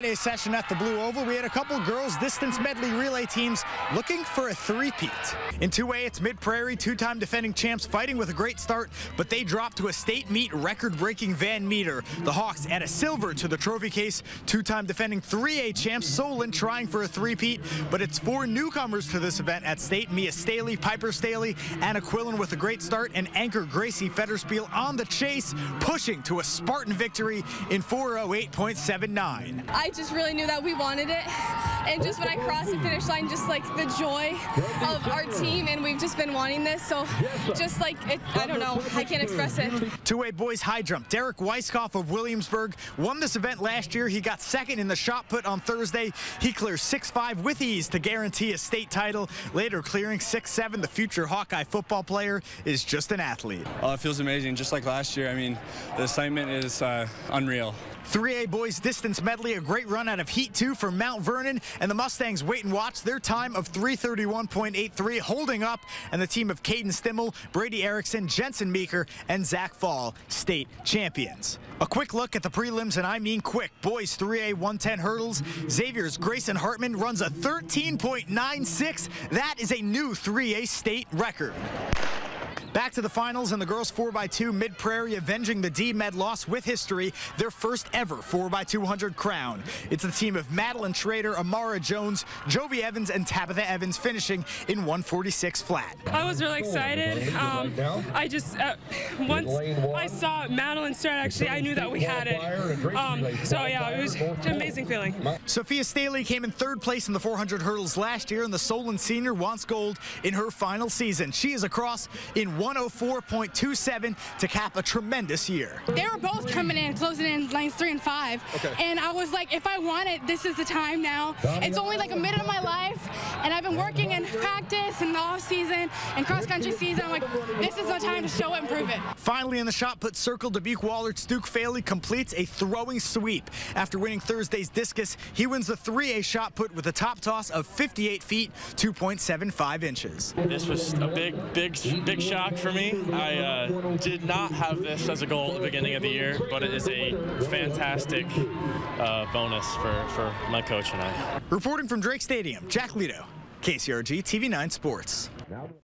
Today's session at the Blue Oval, we had a couple girls distance medley relay teams looking for a three-peat. In 2A, it's Mid-Prairie, two-time defending champs fighting with a great start, but they dropped to a state meet record-breaking Van Meter. The Hawks add a silver to the trophy case. Two-time defending 3A champs Solon trying for a three-peat, but it's four newcomers to this event at state. Mia Stahle, Piper Stahle, Anna Quillin with a great start, and anchor Gracie Federspiel on the chase, pushing to a Spartan victory in 408.79. I just really knew that we wanted it. And just when I crossed the finish line, just like the joy of our team, and we've just been wanting this. So just like, it, I don't know, I can't express it. Two-way boys high jump. Derek Weisskopf of Williamsburg won this event last year. He got second in the shot put on Thursday. He clears 6'5 with ease to guarantee a state title. Later clearing 6'7, the future Hawkeye football player is just an athlete. Oh, it feels amazing, just like last year. I mean, the excitement is uh, unreal. 3A boys distance medley, a great run out of Heat 2 for Mount Vernon, and the Mustangs wait and watch their time of 331.83 holding up, and the team of Caden Stimmel, Brady Erickson, Jensen Meeker, and Zach Fall, state champions. A quick look at the prelims, and I mean quick. Boys 3A 110 hurdles. Xavier's Grayson Hartman runs a 13.96. That is a new 3A state record. Back to the finals and the girls 4x2 Mid-Prairie avenging the D-Med loss with history, their first ever 4x200 crown. It's the team of Madeline Schrader, Amara Jones, Jovi Evans, and Tabitha Evans finishing in 146 flat. I was really excited. Um, I just, uh, once I saw Madeline start, actually, I knew that we had it. Um, so yeah, it was an amazing feeling. Sophia Stahle came in third place in the 400 hurdles last year, and the Solon senior wants gold in her final season. She is across in 104.27 to cap a tremendous year. They were both coming in, closing in lines three and five. Okay. And I was like, if I want it, this is the time now. It's only like a minute of my life, and I've been working in practice in the off season and cross country season. I'm like, this is the time to show it and prove it. Finally in the shot put circle, Dubuque Wahlert's Duke Faley completes a throwing sweep. After winning Thursday's discus, he wins the 3A shot put with a top toss of 58 feet, 2.75 inches. This was a big, big, big shock for me. I uh, did not have this as a goal at the beginning of the year, but it is a fantastic uh, bonus for, for my coach and I. Reporting from Drake Stadium, Jack Lito, KCRG TV 9 Sports.